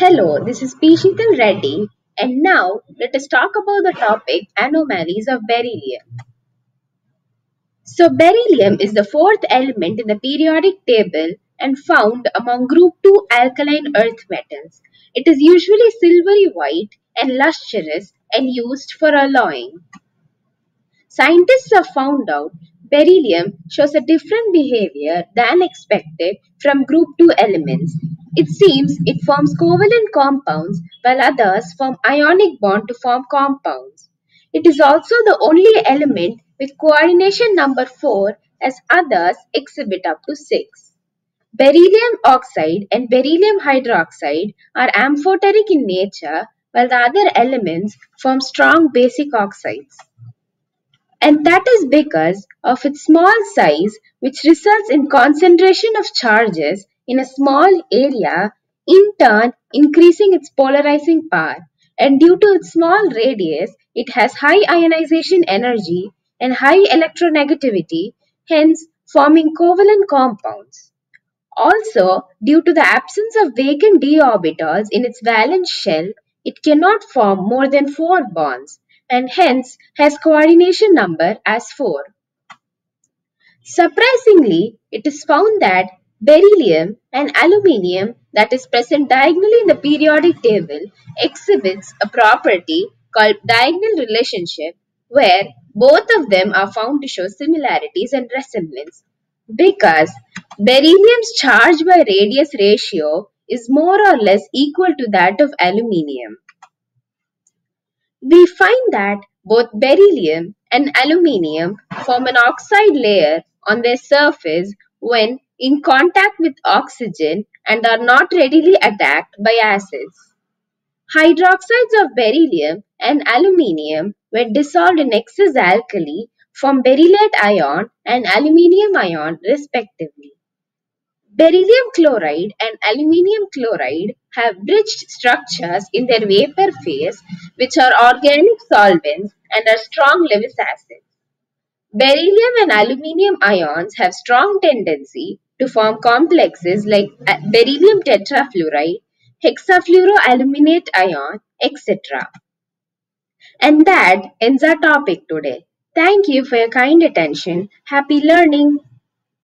Hello, this is P. Sheetal Reddy, and now let us talk about the topic anomalies of beryllium. So, beryllium is the fourth element in the periodic table and found among group 2 alkaline earth metals. It is usually silvery white and lustrous and used for alloying. Scientists have found out beryllium shows a different behavior than expected from group 2 elements it seems it forms covalent compounds while others form ionic bond to form compounds. It is also the only element with coordination number 4 as others exhibit up to 6. Beryllium oxide and beryllium hydroxide are amphoteric in nature while the other elements form strong basic oxides. And that is because of its small size which results in concentration of charges in a small area, in turn increasing its polarizing power. And due to its small radius, it has high ionization energy and high electronegativity, hence forming covalent compounds. Also, due to the absence of vacant d orbitals in its valence shell, it cannot form more than 4 bonds and hence has coordination number as 4. Surprisingly, it is found that Beryllium and aluminium that is present diagonally in the periodic table exhibits a property called diagonal relationship where both of them are found to show similarities and resemblance because beryllium's charge by radius ratio is more or less equal to that of aluminium. We find that both beryllium and aluminium form an oxide layer on their surface when in contact with oxygen and are not readily attacked by acids. Hydroxides of beryllium and aluminium when dissolved in excess alkali form berylliate ion and aluminium ion respectively. Beryllium chloride and aluminium chloride have bridged structures in their vapor phase which are organic solvents and are strong Lewis acids. Beryllium and aluminium ions have strong tendency to form complexes like uh, beryllium tetrafluoride, hexafluoroaluminate ion, etc. And that ends our topic today. Thank you for your kind attention. Happy learning.